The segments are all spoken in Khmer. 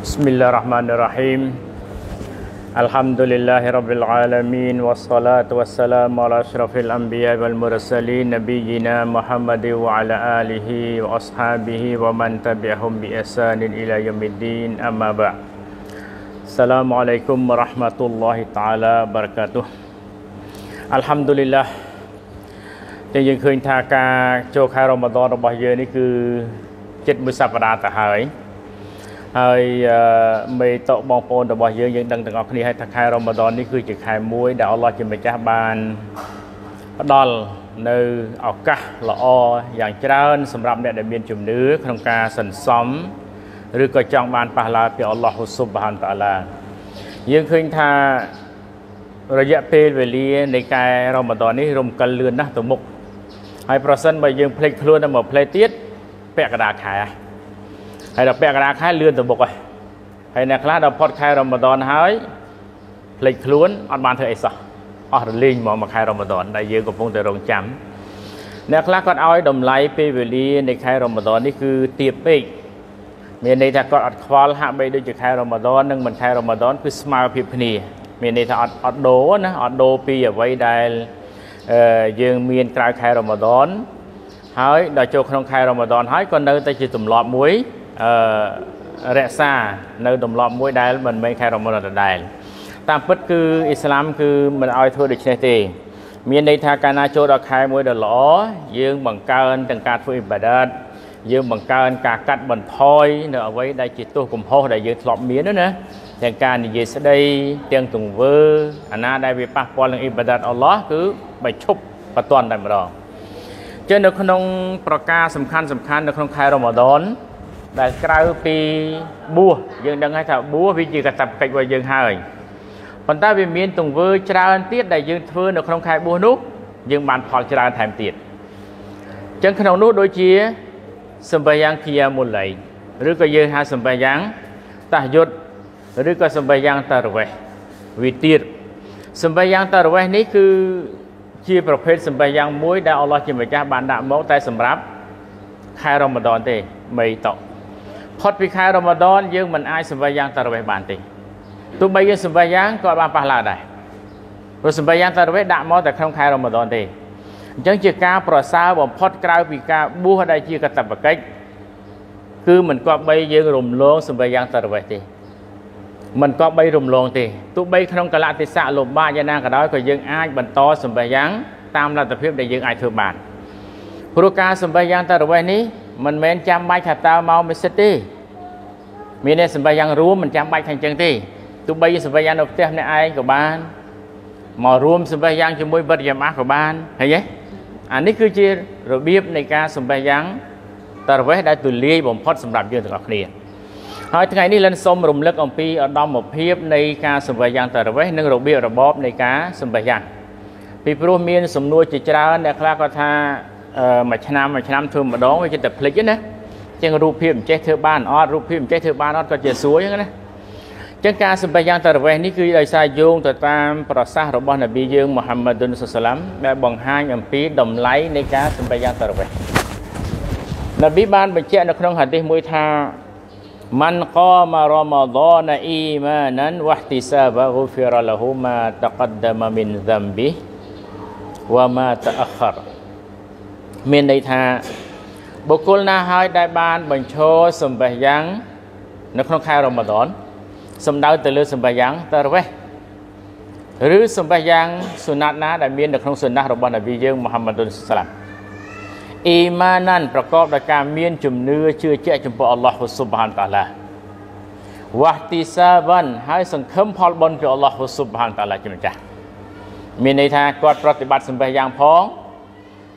بسم الله الرحمن الرحيم الحمد لله رب العالمين والصلاة والسلام على أشرف الأنبياء والمرسلين نبينا محمد وعلى آله وأصحابه ومن تبعهم بإحسان إلى يوم الدين أما بعد السلام عليكم ورحمة الله تعالى وبركاته الحمد لله จริงๆคืนทาการโจคารอมฎอนรบเยอะนี่คือเจ็ดมุสัปดาห์แต่หาย ហើយមេតកបងប្អូនរបស់យើងយើងដឹងទាំងអស់គ្នាហើយថាខែរ៉ូម៉ាដននេះគឺជាខែមួយដែលអល់ឡោះជាម្ចាស់បានផ្ដល់នៅឱកាសល្អយ៉ាងច្រើន សម្រាប់អ្នកដែលមានជំនឿក្នុងការសន្សំឬក៏ចង់បានប៉ះឡាពីអល់ឡោះស៊ុបហានតាឡាយើងឃើញថារយៈពេលវេលានៃខែរ៉ូម៉ាដននេះរំកិលលឿនណាស់ទៅមុខហើយប្រសិនបើយើងភ្លេចខ្លួនទៅមកភ្លេចទៀតពាក់កណ្ដាលខែហើ យដល់ពាក់កណ្ដាលខែលឿនទៅមុខហើយហើយអ្នកខ្លះដល់ផុតខែរ៉ូម៉ាដនហើយភ្លេចខ្លួនអត់បានធ្វើអីសោះអស់រលីងមកមកខែរ៉ូម៉ាដនដែលយើងកំពុងតែរងចាំអ្នកខ្លះគាត់ឲ្យតម្លៃពេលវេលានៃខែរ៉ូម៉ាដននេះគឺទៀបពេកមានន័យថាគាត់អត់ខ្វល់ហាក់បីដូចជាខែរ៉ូម៉ាដននិងមិនខែរ៉ូម៉ាដនគឺស្មើភាពគ្នា មានន័យថាអត់អត់ដូរណាអត់ដូរពីអ្វីដែលយើងមានក្រៅខែរ៉ូម៉ាដនហើយដល់ចូលក្នុងខែរ៉ូម៉ាដនហើយក៏នៅតែជាទម្លាប់មួយ អឺរក្សានៅទម្លាប់មួយដែលមិនមែនខែរ៉ូម៉ាដនដដែលតាមពិតគឺអ៊ីស្លាមគឺមិនឲ្យធ្វើដូច្នេះទេ មានន័យថាកាលណាចូលដល់ខែមួយដ៏ល្អយើងបង្កើនទាំងការធ្វើអ៊ីបាដាតយើងបង្កើនការកាត់បន្ថយនៅអ្វីដែលជាទោសកំហុសដែលយើងធ្លាប់មានណាទាំងការនិយាយស្ដីទាំងទង្វើអាណាដែលវាប៉ះពាល់នឹងអ៊ីបាដាតអល់ឡោះគឺបញ្ឈប់បតន់តែម្ដងចឹងនៅក្នុងប្រការសំខាន់សំខាន់នៅក្នុងខែរ៉ូម៉ាដន ដែលក្រៅពីបួសយើងដឹងហើយថាបួសវាជាកាតព្វកិច្ចរបស់យើងហើយប៉ុន្តែវាមានទង្វើច្រើនទៀតដែលយើងធ្វើនៅក្នុងខែបួសនោះយើងបានផលច្រើនថែមទៀតចឹងក្នុងនោះដូចជាសម្បាយ៉ាងគីយ៉ាមុលៃឬក៏យើងហៅសម្បាយ៉ាងតាយុទ្ធឬក៏សម្បាយ៉ាងតារវេះវិទៀតសម្បាយ៉ាងតារវេះនេះគឺជាប្រភេទសម្បាយ៉ាងមួយដែលអល់ឡោះជាម្ចាស់បានដាក់មកតែសម្រាប់ខែរ៉ូម៉ាដនទេមីតក ផុតពីខែរ៉ូម៉ាដនយើងមិនអាចសម្បាយ៉ាងតារវេះបានទេទោះបីយើងសម្បាយ៉ាងក៏បានប៉ះឡើងដែរព្រោះសម្បាយ៉ាងតារវេះដាក់មកតែក្នុងខែរ៉ូម៉ាដនទេអញ្ចឹងជាការប្រសើរបំផុតក្រៅពីការបួសដែលជាកតបកិច្ចគឺមិនគប្បីយើងរំលងសម្បាយ៉ាងតារវេះទេមិនក៏បីរំលងទេទោះបីក្នុងកលៈទេសៈលំបាកយ៉ាងណាក៏ដោយក៏យើងអាចបន្តសម្បះយ៉ាងតាមលទ្ធភាពដែលយើងអាចធ្វើបាន ព្រោះការសម្បះយ៉ាងតរវេះនេះមិនមែនចាំបាច់ថាតើមកមិនសិតទេមានតែសម្បះយ៉ាងរួមមិនចាំបាច់ថាអញ្ចឹងទេទោះបីសម្បះយ៉ាងនៅផ្ទះអ្នកឯងក៏បានមករួមសម្បះយ៉ាងជាមួយវត្តយ៉ាម៉ាស់ក៏បានឃើញទេអានេះគឺជារបៀបនៃការសម្បះយ៉ាងតរវេះដែលទូលាយបំផុតសម្រាប់យើងទាំងអស់គ្នាហើយថ្ងៃនេះលិនសូមរំលឹកអំពីឧត្តមភាពនៃការសម្បះយ៉ាងតរវេះនិងរបៀបរបបនៃការសម្បះយ៉ាងពីព្រោះមានសំណួរជាច្រើនអ្នកខ្លះគាត់ថា មួយឆ្នាំមួយឆ្នាំធ្វើម្ដងវាចិត្តតែភ្លេចណាចឹងរូបភាពមិនចេះធ្វើបានអត់រូបភាពមិនចេះធ្វើបានអត់ក៏ជាសួរចឹងណាចឹងការសម្បែងយ៉ាងតរវេះនេះគឺដោយសារយោងទៅតាមប្រសាសន៍របស់នប៊ីយើងមូហាម៉ាឌុនសុសឡាំដែលបង្ហាញអំពីតម្លៃនៃការសម្បែងយ៉ាងតរវេះនប៊ីបានបញ្ជាក់នៅក្នុងហាឌីសមួយថាម៉ាន់កមរ៉ាម៉ាដានអ៊ីម៉ានានវ៉ាហ្ទីសាបហ្គូហ្វីរឡហ៊ូម៉ាតកដមមិនហ្សំប៊ីវ៉ាម៉ាតអខរ ន័យថាបុគ្គលណាហើយដែលបានបញ្ឈរសម្បះយ៉ាងនៅក្នុងខែរ៉ូម៉ាដនសំដៅទៅលើសម្បះយ៉ាងតរវេះឬសម្បះយ៉ាងសុណាត់ណាដែលមាននៅក្នុងសុណាត់របស់នប៊ីយើងមូហាម៉ាឌុនសាឡាមអ៊ីម៉ាណានប្រកបដោយការមានជំនឿជឿជាក់ចំពោះអល់ឡោះស៊ុបហានតាឡាវ៉ាទីសាវ៉ាន់ហើយសង្ឃឹមផលបុណ្យពីអល់ឡោះស៊ុបហានតាឡាជាម្ចាស់មានន័យថាគាត់ប្រតិបត្តិសម្បេះយ៉ាងផង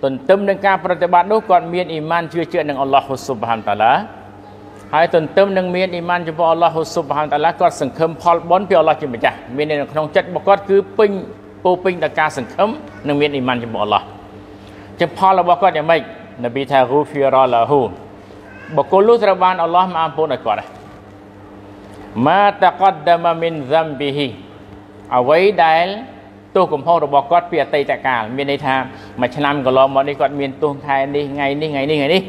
ទន្ទឹមនឹងការប្រតិបត្តិនោះគាត់មានអ៊ីម៉ានជឿជាក់នឹងអល់ឡោះស៊ុបហានតាឡាហើយទន្ទឹមនឹងមានអ៊ីម៉ានចំពោះអល់ឡោះស៊ុបហានតាឡាគាត់សង្ឃឹមផលបុណ្យពីអល់ឡោះជាម្ចាស់មាននៅក្នុងចិត្តរបស់គាត់គឺពេញពោពេញដោយការសង្ឃឹមនិងមានអ៊ីម៉ានចំពោះអល់ឡោះជាផលរបស់គាត់យ៉ាងម៉េចនប៊ីថារូហ្វីរ៉ាឡាហ៊ូបុគ្គលនោះត្រូវបានអល់ឡោះមកអរគុណឲ្យគាត់ម៉ាតកដដមមីនហ្សាំប៊ីហ៊ីអ្វីដែល ទោសកំហុសរបស់គាត់ពីអតីតកាលមានន័យថាមួយឆ្នាំកន្លងមកនេះគាត់មានទោសខែនេះថ្ងៃនេះថ្ងៃនេះថ្ងៃនេះ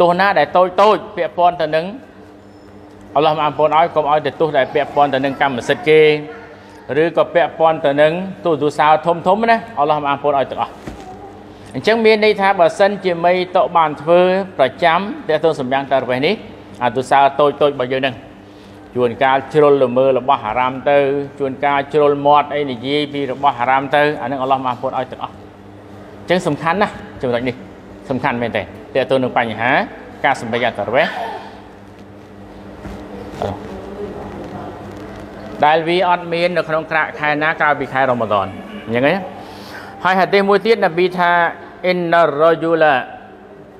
ទោសណាដែលតូចតូចពាក់ព័ន្ធទៅនឹងអល់ឡោះអរគុណឲ្យកុំឲ្យទៅទោសដែលពាក់ព័ន្ធទៅនឹងកម្មសិទ្ធិគេឬក៏ពាក់ព័ន្ធទៅនឹងទូទូសោធំធំណាអល់ឡោះអរគុណឲ្យទាំងអស់អញ្ចឹងមានន័យថាបើសិនជាមីតបានធ្វើប្រចាំតើទៅសម្យ៉ាងតារវេះនេះអាទូសោតូចតូចរបស់យើងហ្នឹង ជួនកាលជ្រុលល្មើរបស់ហារ៉ាមទៅជួនកាលជ្រុលមាត់អីនិយាយពីរបស់ហារ៉ាមទៅអានឹងអល់ឡោះអរគុណឲ្យទាំងអស់អញ្ចឹងសំខាន់ណាស់ចំណុចនេះសំខាន់មែនទេតើទៅនឹងបញ្ហា ការសម្ដែងតារវេះដែលវាអត់មាននៅក្នុងក្រខែណាក្រៅពីខែរ៉ូម៉ាដនអញ្ចឹងណាហើយហាឌីសមួយទៀតនប៊ីថាអ៊ីនណារជូឡា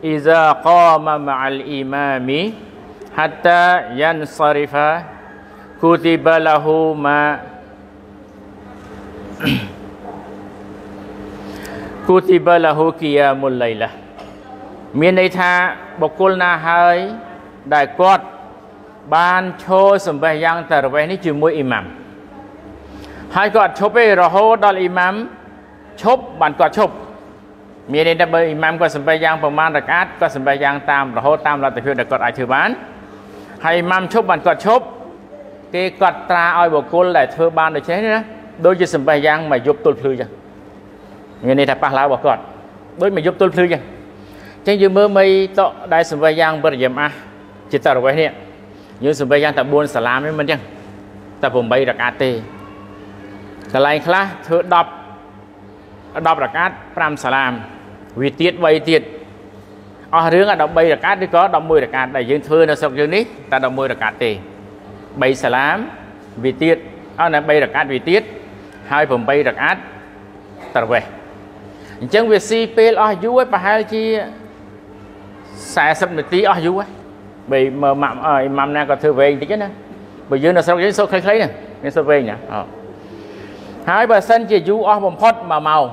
អ៊ីហ្សាកមម៉ាអលអ៊ីម៉ាមី hatta yansarifa kutiba lahu ma kutiba lahu qiyamul lailah មានន័យថាបុគ្គលណាហើយដែលគាត់បានឈរសម្បេះយ៉ាងតរវេះនេះជាមួយអ៊ីម៉ាំហើយគាត់ឈប់ទេរហូតដល់អ៊ីម៉ាំឈប់បានគាត់ឈប់មានន័យថាបើអ៊ីម៉ាំគាត់សម្បេះយ៉ាងប្រមាណរកាត់គាត់សម្បេះយ៉ាងតាមរហូតតាមលទ្ធភាពដែលគាត់អាចធ្វើបាន ហើយម៉ាំឈប់បានគាត់ឈប់គេគាត់ត្រាឲ្យបុគ្គលដែលធ្វើបានដូច្នេះណាដូចជាសម្បេះយ៉ាងមកយប់ទល់ភ្លឺចឹងមានន័យថាប៉ះឡាវរបស់គាត់ដូចមកយប់ទល់ភ្លឺចឹងចឹងយើងមើលមីតដែលសម្បេះយ៉ាងបរិយមអាជាតរវេះនេះយើងសម្បេះយ៉ាងតែ4សាឡាមទេមិនចឹងតែ8រកាត់ទេកន្លែងខ្លះធ្វើ10 10រកាត់5សាឡាមវាទៀត3ទៀត អស់រឿង13រកាត់ឬក៏11រកាត់ដែលយើងធ្វើនៅស្រុកយើងនេះតែ11រកាត់ទេ3សាឡាមវាទៀតអត់នៅ3រកាត់វាទៀតហើយ8រកាត់ត្រវេះអញ្ចឹងវាស៊ីពេលអស់យូរប្រហែលជា40នាទីអស់យូរបីមើលម៉ាក់អីម៉ាំណាក៏ធ្វើវែងតិចណាបើយើងនៅស្រុកយើងសូត្រខ្លីៗណាមានសូត្រវែងណាអហើយបើសិនជាយូរអស់បំផុត1ម៉ោង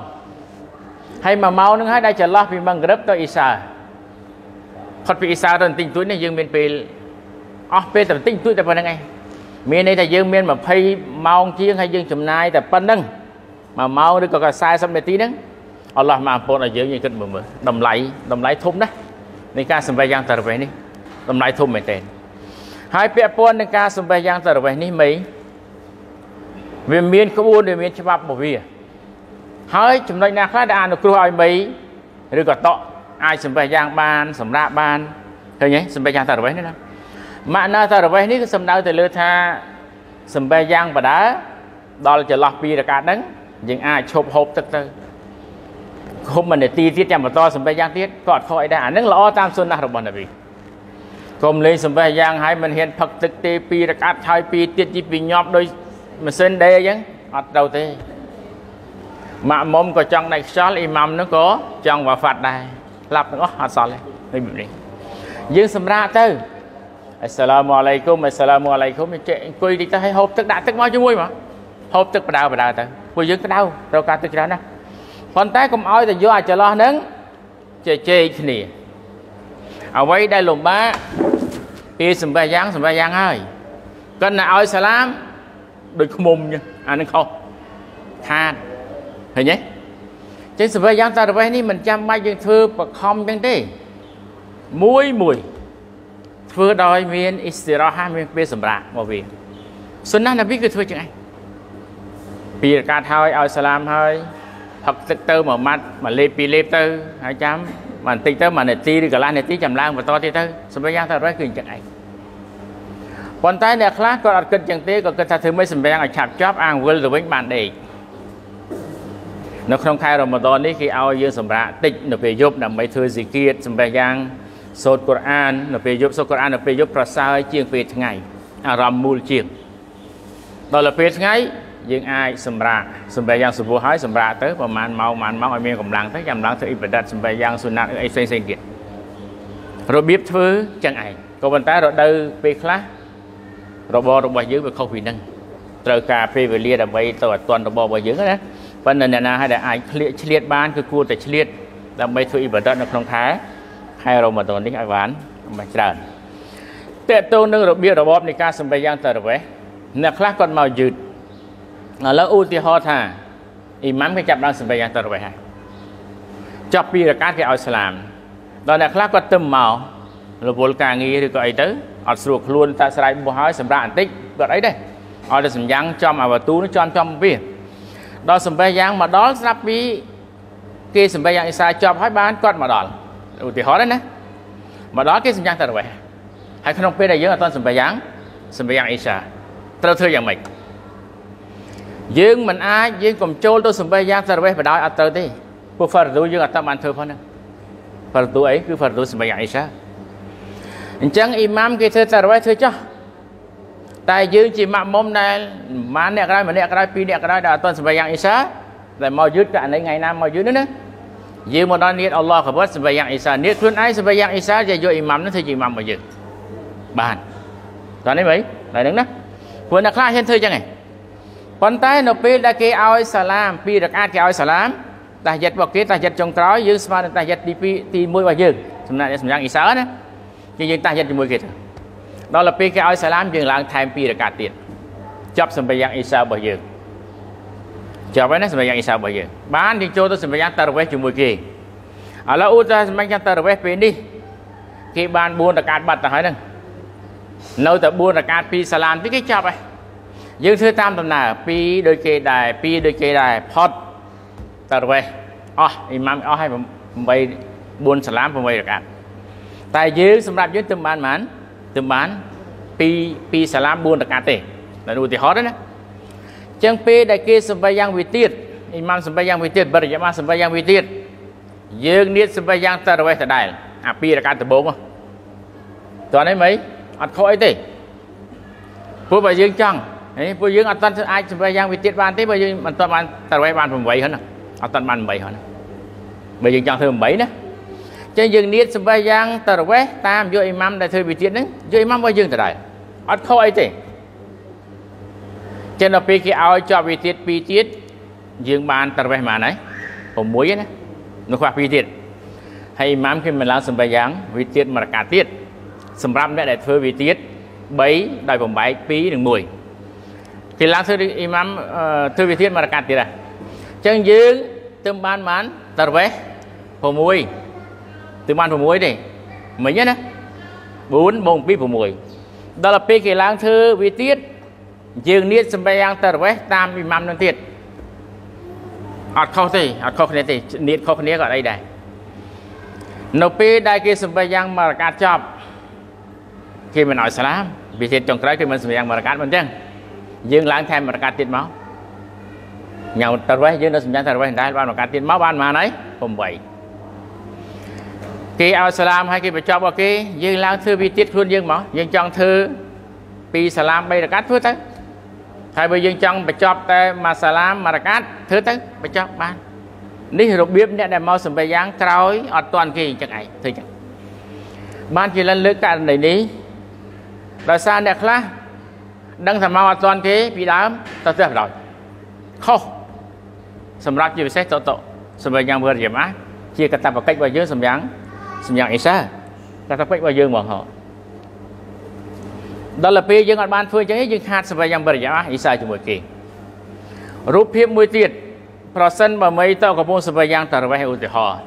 ហើយ1ម៉ោងហ្នឹងហើយដែលចន្លោះពីមង្ក្រឹបទៅអ៊ីសា ផុតពីអ៊ីសាទៅបន្តិចតួចនេះយើងមានពេលអស់ពេលតែបន្តិចតួចតែប៉ុណ្្នឹងឯងមានន័យថាយើងមាន20ម៉ោងជាងហើយយើងចំណាយតែប៉ុណ្្នឹង1ម៉ោងឬក៏40នាទីហ្នឹងអល់ឡោះមកអពូនឲ្យយើងយើងគិតមើលមើលតម្លៃតម្លៃធំណាស់នៃការសម្បេះយ៉ាងតរវេះនេះតម្លៃធំមែនទែនហើយពាក់ព័ន្ធនឹងការសម្បេះយ៉ាងតរវេះនេះមីវាមានក្បួនវាមានច្បាប់របស់វាហើយចំណុចណាខ្លះដែលអនុគ្រោះឲ្យមីឬក៏តក់ អាចសម្បេះយ៉ាងបានសម្រាប់បានឃើញទេសម្បេះយ៉ាងតារវេះនេះណាម៉ាក់ណាតារវេះនេះគឺសំដៅទៅលើថាសម្បេះយ៉ាងបដាដល់ចន្លោះពីរកាត់ហ្នឹងយើងអាចឈប់ហូបទឹកទៅហូបមួយនាទីទៀតចាំបន្តសម្បេះយ៉ាងទៀតក៏អត់ខុសអីដែរអាហ្នឹងល្អតាមសុណារបស់នប៊ីកុំលេងសម្បេះយ៉ាងហើយមិនហ៊ានផឹកទឹកទេពីរកាត់ហើយពីទៀតជីពីញាប់ដោយម៉ាស៊ីនដេអញ្ចឹងអត់ត្រូវទេម៉ាក់មុំក៏ចង់ដាច់ខ្យល់អ៊ីម៉ាំនោះក៏ចង់វ៉ាហ្វាត់ដែរ ស្លាប់ទាំងអស់អត់សល់ទេនេះបែបនេះយើងសម្រាប់ទៅអស្សឡាមអាឡៃគុំអស្សឡាមអាឡៃគុំចេះអង្គុយតិចទៅឲ្យហូបទឹកដាក់ទឹកមកជាមួយមកហូបទឹកបដៅបដៅទៅពួកយើងក្តៅត្រូវការទឹកច្រើនណាស់ប៉ុន្តែកុំឲ្យតែយកអាចន្លោះហ្នឹងជជែកគ្នាអ្វីដែលលំបាកពីសម្បះយ៉ាងសម្បះយ៉ាងហើយគាត់ណាឲ្យសាឡាមដូចខ្មុំអានឹងខុសខាតឃើញទេ ចឹងសវេយ៉ាងតារវេះនេះមិនចាំបាច់យើងធ្វើបខំចឹងទេមួយមួយធ្វើដោយមានអ៊ីស្ទីរ៉ាហាមានពេលសម្រាប់មកវាសុណានប៊ីគឺធ្វើចឹងឯងពីរកាត់ហើយឲ្យសាឡាមហើយផឹកទឹកទៅមួយម៉ាត់មួយលេបពីរលេបទៅហើយចាំបន្តិចទៅមួយនាទីឬកន្លះនាទីចាំឡើងបន្តទៀតទៅសវេយ៉ាងតារវេះគឺចឹងឯងប៉ុន្តែអ្នកខ្លះគាត់អត់គិតចឹងទេក៏គិតថាធ្វើមិនសម្រាប់ឲ្យឆាប់ចប់អាងវិលទៅវិញបានដេក នៅក្នុងខែរ៉ម៉ាដននេះគេឲ្យយើងសម្រាកតិចនៅពេលយប់ដើម្បីធ្វើស៊ីគៀតសម្បេះយ៉ាងសូត្រកូរ៉ាននៅពេលយប់សូត្រកូរ៉ាននៅពេលយប់ប្រសើរជាងពេលថ្ងៃអារម្មណ៍មូលជាងដល់ពេលថ្ងៃយើងអាចសម្រាកសម្បេះយ៉ាងសុពោះហើយសម្រាកទៅប្រហែលម៉ោងប្រហែលម៉ោងឲ្យមានកម្លាំងទៅចាំឡើងធ្វើអ៊ីបាដាតសម្បេះយ៉ាងសុណាត់អីផ្សេងផ្សេងទៀតរបៀបធ្វើចឹងឯងក៏ប៉ុន្តែរដូវពេលខ្លះរបររបស់យើងវាខុសពីនឹងត្រូវការពេលវេលាដើម្បីទៅឲ្យទាន់របររបស់យើងណា ប៉ុន្តែអ្នកណាឲ្យដែលអាចឆ្លៀតឆ្លៀតបានគឺគួរតែឆ្លៀតដើម្បីធ្វើអ៊ីបាដតនៅក្នុងខែខែរ៉ូម៉ាដននេះឲ្យបានបានច្រើនតើតើនឹងរបៀបរបបនៃការសម្ដែងយ៉ាងតរវេះអ្នកខ្លះគាត់មកយឺតឥឡូវឧទាហរណ៍ថាអ៊ីម៉ាំគេចាប់ដើមសម្ដែងយ៉ាងតរវេះហើយចប់ពីរកាត់គេឲ្យស្លាមដល់អ្នកខ្លះគាត់ទៅមករវល់ការងារឬក៏អីទៅអត់ស្រួលខ្លួនតែស្រ័យបោះហើយសម្រាប់បន្តិចគាត់អីដែរឲ្យតែសម្យ៉ាងចំអាវទូនោះចំចំពី ដល់សំបេះយ៉ាងមកដល់ស្រាប់ពីគេសំបេះយ៉ាងអ៊ីសាចប់ហើយបានគាត់មកដល់ឧទាហរណ៍ណាមកដល់គេសម្យ៉ាងតារវេះហើយក្នុងពេលដែលយើងអត់ទាន់សំបេះយ៉ាងសំបេះយ៉ាងអ៊ីសាត្រូវធ្វើយ៉ាងម៉េចយើងមិនអាចយើងកុំចូលទៅសំបេះយ៉ាងតារវេះបដ ாய் អត់ត្រូវទេពួកហ្វារឌូយើងអត់តាមបានធ្វើផងហ្នឹងហ្វារឌូអីគឺហ្វារឌូសំបេះយ៉ាងអ៊ីសាអញ្ចឹងអ៊ីម៉ាមគេធ្វើតារវេះធ្វើចោះ តែយើងជាម៉ាក់មុំដែលប្រហែលអ្នកក្រោយម្នាក់ក្រោយពីរអ្នកក្រោយដែលអត់ទាន់សម្បយ៉ាងអ៊ីសាដែលមកយឺតករណីថ្ងៃណាមកយឺតនោះណាយើងមកដល់នៀតអល់ឡោះកបត់សម្បយ៉ាងអ៊ីសានៀតខ្លួនឯងសម្បយ៉ាងអ៊ីសាជាយកអ៊ីម៉ាំនោះធ្វើជាអ៊ីម៉ាំមកយើងបានតោះនេះមិនតែនឹងណាព្រោះអ្នកខ្លះហ៊ានធ្វើចឹងឯងប៉ុន្តែនៅពេលដែលគេឲ្យសាឡាមពីរកាតគេឲ្យសាឡាមតាហយិតរបស់គេតាហយិតចុងក្រោយយើងស្មើនឹងតាហយិតទី2ទី1របស់យើងសម្រាប់សម្យ៉ាងអ៊ីសាណាជាយើងតាហយិតជាមួយគេទៅ ដល់ពេលគេឲ្យសាឡាមយើងឡើងថែម2រកាត់ទៀតចប់សម្បយ៉ាងអ៊ីសារបស់យើងចប់ហើយណាសម្បយ៉ាងអ៊ីសារបស់យើងបានយើងចូលទៅសម្បយ៉ាងតារវេសជាមួយគេឥឡូវឧទាហរណ៍សម្បយ៉ាងតារវេសពេលនេះគេបាន4រកាត់បាត់ទៅហើយហ្នឹងនៅតែ4រកាត់ពីសាឡាមទីគេចប់ហើយយើងធ្វើតាមដំណើរ2ដូចគេដែរ2ដូចគេដែរផុតតារវេសអស់អ៊ីម៉ាំអស់ហើយ8 4សាឡាម8រកាត់តែយើងសម្រាប់យើងទៅបានប៉ុន្មាន ទើបបានពីពីសាឡាម4រកាត់ទេដល់ឧទាហរណ៍ណាចឹងពេលដែលគេសម្បយ៉ាងវិទៀតអ៊ីម៉ាំសម្បយ៉ាងវិទៀតបរិយាមាសម្បយ៉ាងវិទៀតយើងនៀតសម្បយ៉ាងតរវេសដដែលអាពីរកាត់ដំបូងតោះនេះមិនអត់ខុសអីទេព្រោះបើយើងចង់ហេពួកយើងអត់ទាន់អាចសម្បយ៉ាងវិទៀតបានទេបើយើងមិនទាន់បានតរវេសបាន8ហ្នឹងអត់ទាន់បាន8ហ្នឹងបើយើងចង់ធ្វើ8ណា ចឹងយើងនៀតសម្បះយ៉ាងតរវេះតាមយកអ៊ីម៉ាំដែលធ្វើវិទៀតហ្នឹងយកអ៊ីម៉ាំរបស់យើងទៅដែរអត់ខុសអីទេចឹងដល់ពេលគេឲ្យចប់វិទៀត2ទៀតយើងបានតរវេះប៉ុន្មានហើយ6ណានោះខ្វះ2ទៀតហើយអ៊ីម៉ាំគេមិនឡើងសម្បះយ៉ាងវិទៀតមួយរកាទៀតសម្រាប់អ្នកដែលធ្វើវិទៀត3ដោយបំបែក2និង1គេឡើងធ្វើអ៊ីម៉ាំធ្វើវិទៀតមួយរកាទៀតហ៎ចឹងយើងទៅបានបានតរវេះ6 ទើបបាន6ទេមិញណា4ម៉ោង2 6ដល់ពេលគេឡើងធ្វើវាទៀតយើងនៀតសម្បយ៉ាងតរវេសតាមអ៊ីម៉ាំនឹងទៀតអត់ខុសទេអត់ខុសគ្នាទេនៀតខុសគ្នាក៏អីដែរនៅពេលដែលគេសម្បយ៉ាងមរកាត់ចប់គេមិនឲ្យស្លាមវាទៀតចុងក្រោយគេមិនសម្បយ៉ាងមរកាត់មិនអញ្ចឹងយើងឡើងថែមមរកាត់ទៀតមកញ៉ៅតរវេសយើងនៅសម្យ៉ាងតរវេសដែរបានមរកាត់ទៀតមកបានប៉ុន្មានហើយ8 គេឲ្យសាឡាមហើយគេបញ្ចប់របស់គេយើងឡើងធ្វើវាទៀតខ្លួនយើងមកយើងចង់ធ្វើពីសាឡាម3រកាត់ធ្វើទៅហើយបើយើងចង់បញ្ចប់តែមួយសាឡាមមួយរកាត់ធ្វើទៅបញ្ចប់បាននេះរបៀបអ្នកដែលមកសម្បេយ៉ាងក្រោយអត់ទាន់គេអញ្ចឹងឯងធ្វើអញ្ចឹងបានជាលិនលើកករណីនេះដោយសារអ្នកខ្លះដឹងថាមកអត់ទាន់គេពីដើមទៅផ្ទះបណ្ដោយខុសសម្រាប់ជាពិសេសតតសម្បេយ៉ាងវរយមាជាកតបកិច្ចរបស់យើងសម្យ៉ាង សម្យ៉ាងអ៊ីសាតែតែពេចរបស់យើងមកហោដល់ពេលយើងអត់បានធ្វើអញ្ចឹងយើងខាតសម្រាប់យ៉ាងបរិយាអ៊ីសាជាមួយគេរូបភាពមួយទៀតប្រសិនបើមីតកំពុងសម្រាប់យ៉ាងតរវេះឧទាហរណ៍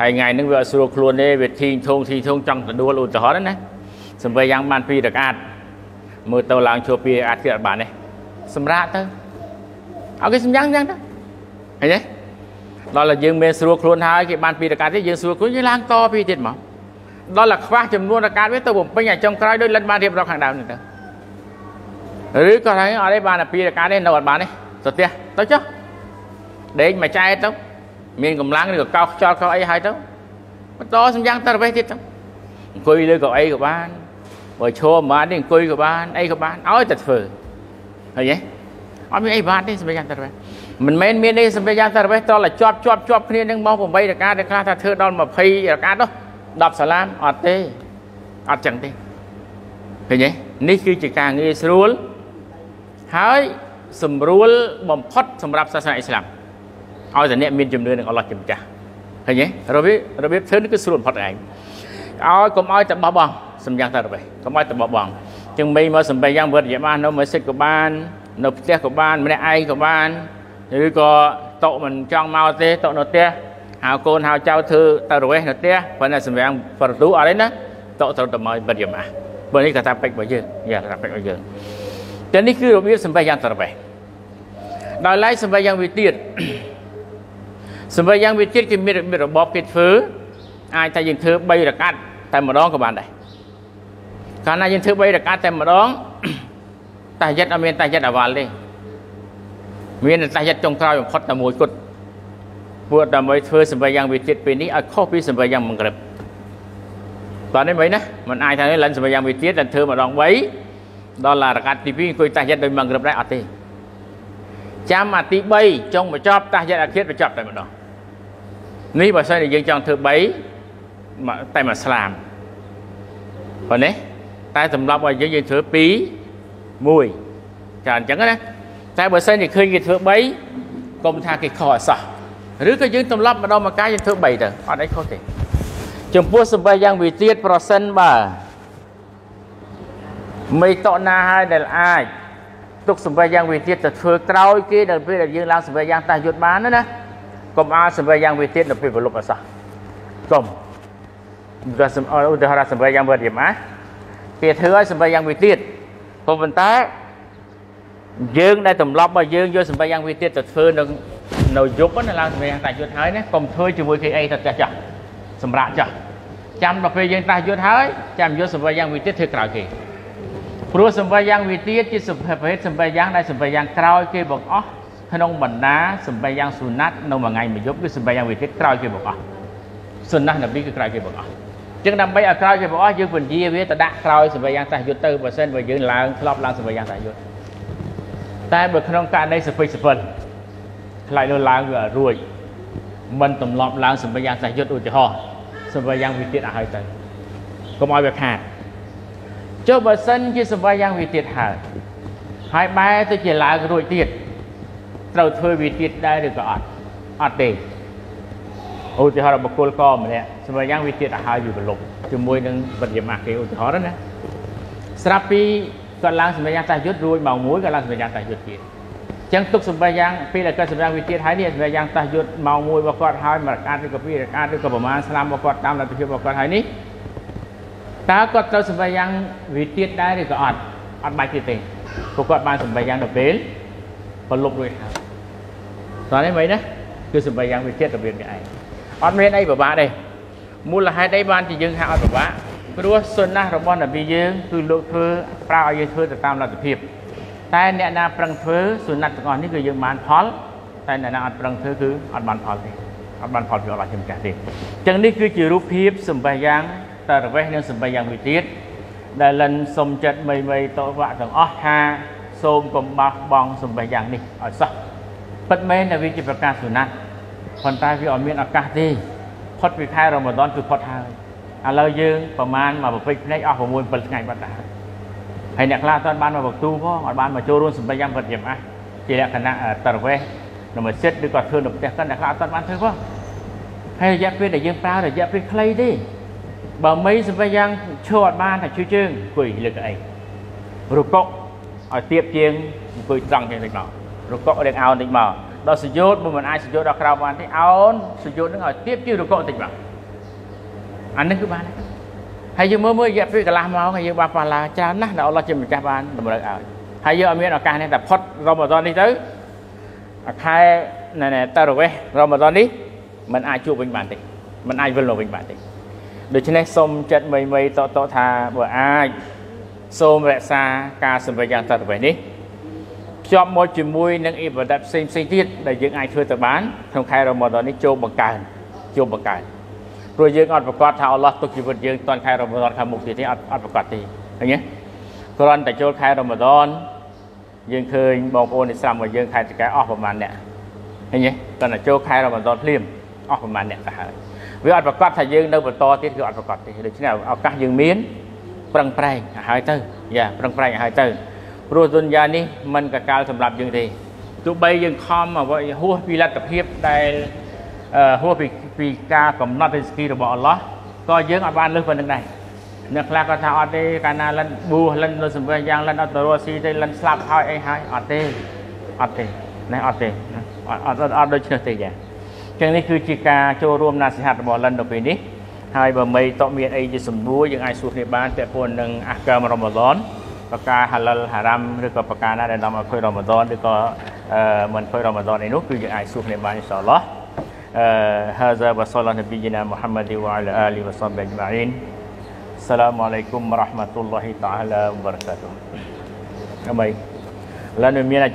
ហើយថ្ងៃហ្នឹងវាអត់ស្រួលខ្លួនទេវាធីងធងធីធងចង់ទៅដួលឧទាហរណ៍ណាសម្រាប់យ៉ាងបានពីរកាតមើលទៅឡើងជួបពីអាចទៀតអត់បានទេសម្រាប់ទៅឲ្យគេសម្យ៉ាងយ៉ាងទៅឃើញទេ ដល់តែយើងមានស្រួលខ្លួនហើយគេបានពីរកាត់ទៀតយើងស្រួលខ្លួនយើងឡើងតពីទៀតមកដល់តែខ្វះចំនួនរកាត់វាទៅបំពេញអាចុងក្រោយដោយលិនបានរៀបរាប់ខាងដើមនេះទៅឬក៏ថាអត់ទេបានតែពីរកាត់ទេនៅអត់បានទេទៅផ្ទះទៅចុះដេកមួយចែកទៅមានកម្លាំងឬក៏កោសខ្យល់កោសអីហើយទៅបន្តសម្យ៉ាងទៅរវេសទៀតទៅអង្គុយលើកៅអីក៏បានបើឈរមិនបានទេអង្គុយក៏បានអីក៏បានឲ្យតែធ្វើឃើញទេអត់មានអីបានទេសម្យ៉ាងទៅរវេស មិនមែនមាននេះសម្រាប់យ៉ាងតែរវេសតលជាប់ជាប់ជាប់គ្នានឹងមក8រកាតែខ្លះថាធ្វើដល់20រកានោះ10សាឡាមអត់ទេអត់ចឹងទេឃើញទេនេះគឺជាការងារស្រួលហើយស្រួលបំផុតសម្រាប់សាសនាអ៊ីស្លាមឲ្យតែអ្នកមានជំនឿនឹងអល់ឡោះជាម្ចាស់ឃើញទេរបៀបរបៀបធ្វើនេះគឺស្រួលបំផុតឯងឲ្យកុំឲ្យតែបោះបង់សម្យ៉ាងតែរវេសកុំឲ្យតែបោះបង់ចឹងមីមកសម្បែយ៉ាងវត្តយមានៅមស្ជីតក៏បាននៅផ្ទះក៏បានម្នាក់ឯងក៏បាន ឬក៏តុមិនចង់មកទេតុនៅផ្ទះហៅកូនហៅចៅធ្វើទៅរវេសនៅផ្ទះប៉ុន្តែសម្រាប់ប្រទូអត់ទេណាតុត្រូវតែមកបិទយមាបើនេះកតាពេចរបស់យើងយ៉ាកតាពេចរបស់យើងតែនេះគឺរបៀបសម្បេយ៉ាងតរបេះដោយឡែកសម្បេយ៉ាងវិទៀតសម្បេយ៉ាងវិទៀតគេមានរបៀបរបបគេធ្វើអាចថាយើងធ្វើ3រកាត់តែម្ដងក៏បានដែរកាលណាយើងធ្វើ3រកាត់តែម្ដងតាយិតអត់មានតាយិតអវលទេ មានតាយិតចុងក្រោយបំផុតតែមួយគត់ពួកដើម្បីធ្វើសម្បេយ៉ាងវិទៀតពេលនេះឲ្យខុសពីសម្បេយ៉ាងមង្ក្រឹបតោះនេះមិនណាมันអាចថាលិនសម្បេយ៉ាងវិទៀតតែធ្វើម្ដង3ដល់ឡារកាត់ទី2អង្គុយតាយិតដោយមង្ក្រឹបដែរអត់ទេចាំអាទី3ចុងបញ្ចប់តាយិតអាឃាតបញ្ចប់តែម្ដងនេះបើសិនជាយើងចង់ធ្វើ3តែមួយស្លាមប៉ុណ្ណេះតែសម្រាប់ឲ្យយើងយើងធ្វើ2 1ចាអញ្ចឹងណា តែបើសិនជាឃើញគេធ្វើ3កុំថាគេខុសអសោះឬក៏យើងទម្លាប់ម្ដងមកកាយយើងធ្វើ3ទៅអត់អីខុសទេចំពោះសម្បេយ៉ាងវិទៀតប្រសិនបើមិនតណាហើយដែលអាចទុកសម្បេយ៉ាងវិទៀតទៅធ្វើក្រោយគេដល់ពេលដែលយើងឡើងសម្បេយ៉ាងតះយុទ្ធបានណាកុំឲ្យសម្បេយ៉ាងវិទៀតដល់ពេលប្រលប់អសោះកុំឧទាហរណ៍សម្បេយ៉ាងវិទៀតណាគេធ្វើឲ្យសម្បេយ៉ាងវិទៀតប៉ុន្តែ យើងដែលទម្លាប់មកយើងយកសម្បេយ៉ាងវិទៀតទៅធ្វើនៅនៅយប់ណាឡើងសម្បេយ៉ាងតះយុទ្ធហើយណាកុំធ្វើជាមួយគេអីទៅចាស់ចាស់សម្រាប់ចាស់ចាំដល់ពេលយើងតះយុទ្ធហើយចាំយកសម្បេយ៉ាងវិទៀតធ្វើក្រោយគេព្រោះសម្បេយ៉ាងវិទៀតជាប្រភេទសម្បេយ៉ាងដែលសម្បេយ៉ាងក្រោយគេបង្អស់ក្នុងបណ្ដាសម្បេយ៉ាងសុណាត់នៅមួយថ្ងៃមួយយប់គឺសម្បេយ៉ាងវិទៀតក្រោយគេបង្អស់សុណាត់នប៊ីគឺក្រោយគេបង្អស់ចឹងដើម្បីឲ្យក្រោយគេបង្អស់យើងពន្យាវាទៅដាក់ក្រោយសម្បេយ៉ាងតះយុទ្ធទៅបើសិនបើយើងឡើងធ្លាប់ឡើងសម្បេយ៉ាងតះយុទ្ធ តែបើក្នុងករណីសពិចសពិលខ្លាចលើឡើងវារួចមិនទម្លាប់ឡើងសម្បេយ៉ាងតះយុទ្ធឧទាហរណ៍សម្បេយ៉ាងវិទៀតឲ្យហើយទៅកុំឲ្យវាខាតចុះបើសិនជាសម្បេយ៉ាងវិទៀតហើយហើយបែរទៅជាឡើងរួចទៀតត្រូវធ្វើវិទៀតដែរឬក៏អត់អត់ទេឧទាហរណ៍បុគ្គលកម្នាក់សម្រាប់យ៉ាងវាទៀតឲ្យហើយវាប្រឡប់ជាមួយនឹងវិទ្យាមាគេឧទាហរណ៍ណាស្រាប់ពី គាត់ឡើងសម្រាប់យ៉ាងតះយុទ្ធរួចម៉ោង1គាត់ឡើងសម្រាប់យ៉ាងតះយុទ្ធទៀតចឹងទុកសម្រាប់យ៉ាងពេលដែលគាត់សម្រាប់វាទៀតហើយនេះសម្រាប់យ៉ាងតះយុទ្ធម៉ោង1របស់គាត់ហើយមួយរកាត់ឬក៏ពីររកាត់ឬក៏ប្រហែលស្លាមរបស់គាត់តាមលទ្ធភាពរបស់គាត់ហើយនេះតើគាត់ត្រូវសម្រាប់យ៉ាងវាទៀតដែរឬក៏អត់អត់បាច់ទៀតទេព្រោះគាត់បានសម្រាប់យ៉ាងដល់ពេលប្រឡប់រួចហើយតោះនេះមិនណាគឺសម្រាប់យ៉ាងវាទៀតរបៀបនេះឯងអត់មានអីពិបាកទេមូលហេតុអីបានជាយើងថាអត់ពិបាក ព្រោះសុណារបស់នប៊ីយើងគឺលោកធ្វើប្រើឲ្យយើងធ្វើទៅតាមលទ្ធភាពតែអ្នកណាប្រឹងធ្វើសុណាត់ទាំងអស់នេះគឺយើងបានផលតែអ្នកណាអត់ប្រឹងធ្វើគឺអត់បានផលទេអត់បានផលពីអល់ឡោះជាម្ចាស់ទេអញ្ចឹងនេះគឺជារូបភាពសម្បះយ៉ាងតរវេះនិងសម្បះយ៉ាងមួយទៀតដែលលិនសុំចិត្តមីមីតវៈទាំងអស់ថាសូមកុំបោះបង់សម្បះយ៉ាងនេះឲ្យសោះពិតមែនតែវាជាប្រកាសសុណាត់ប៉ុន្តែវាអត់មានឱកាសទេផុតពីខែរ៉ម៉ាដនគឺផុតហើយ ឥឡូវយើងប្រហែលមកប្រពេចភ្នែកអស់6 7ថ្ងៃបាត់ទៅហើយហើយអ្នកខ្លះអត់បានមកបកទូផងអត់បានមកចូលរួមសម្បត្តិយ៉ាងពិតជាអះជាលក្ខណៈតរវេសនៅមួយសិតឬក៏ធ្វើនៅផ្ទះគាត់អ្នកខ្លះអត់បានធ្វើផងហើយរយៈពេលដែលយើងប្រើរយៈពេលខ្លីទេបើមិនសម្បត្តិយ៉ាងឈរអត់បានតែជួយជើងអង្គុយលើកអីរកុកឲ្យទៀបជាងអង្គុយត្រង់ជាងតិចមករកុករៀងអោនតិចមកដល់សយោតមិនអាចសយោតដល់ក្រៅបានទេអោនសយោតនឹងឲ្យទៀបជារកកតិចបាទ អានេះគឺបានហើយយើងមើលមើលរយៈពេលកន្លះម៉ោងហើយយើងបានប៉ះឡាច្រើនណាស់ដែលអល់ឡោះជាម្ចាស់បានតម្រូវឲ្យហើយយើងអត់មានឱកាសនេះតែផុតរ៉ម៉ាដននេះទៅខែណែតារវេសរ៉ម៉ាដននេះมันអាចជួបវិញបានទេมันអាចវិលមកវិញបានទេដូច្នេះសូមចិត្តមីមីតតថាបើអាចសូមរក្សាការសម្រេចយ៉ាងតទៅវិញនេះភ្ជាប់មកជាមួយនឹងអ៊ីបាដាតផ្សេងផ្សេងទៀតដែលយើងអាចធ្វើទៅបានក្នុងខែរ៉ម៉ាដននេះចូលបង្កើនចូលបង្កើន ព្រោះយើងអត់ប្រកាសថាអល់ឡោះទុកជីវិតយើងតាន់ខែរ៉ម៉ាដនខាងមុខទៀតទេអត់អត់ប្រកាសទេឃើញទេគ្រាន់តែចូលខែរ៉ម៉ាដនយើងឃើញបងប្អូនឥស្លាមរបស់យើងខែតកែអស់ប្រហែលអ្នកឃើញទេគ្រាន់តែចូលខែរ៉ម៉ាដនភ្លាមអស់ប្រហែលអ្នកទៅហើយវាអត់ប្រកាសថាយើងនៅបន្តទៀតគឺអត់ប្រកាសទេដូច្នេះឱកាសយើងមានប្រឹងប្រែងឲ្យហើយទៅយ៉ាប្រឹងប្រែងឲ្យហើយទៅព្រោះទុនយ៉ានេះមិនកកាលសម្រាប់យើងទេទោះបីយើងខំអ្វីហួសពីលទ្ធភាពដែល ហួសពីពីការកំណត់រិស្គីរបស់អល់ឡោះក៏យើងអត់បានលើសប៉ុណ្្នឹងដែរអ្នកខ្លះក៏ថាអត់ទេកាលណាលិនបួសលិនលើសម្ភារយ៉ាងលិនអត់ទៅរស់ស៊ីទេលិនស្លាប់ហើយអីហើយអត់ទេអត់ទេណែអត់ទេអត់អត់អត់ដូចនេះទេចាចឹងនេះគឺជាការចូលរួមណាសិហារបស់លិនទៅពេលនេះហើយបើមិនតមានអីជាសំណួរយើងអាចសួរគ្នាបានពាក់ព័ន្ធនឹងអាកាមរ៉ាម៉ាដនប្រការហាឡាល់ហារ៉ាមឬក៏ប្រការណាដែលនាំឲ្យខុសរ៉ាម៉ាដនឬក៏មិនខុសរ៉ាម៉ាដនឯនោះគឺយើងអាចសួរគ្នាបានអ៊ីនសាអល់ឡោះ Eh, hadza wa sallallahu nabiyyina Assalamualaikum warahmatullahi taala wabarakatuh. Baik. Lalu mina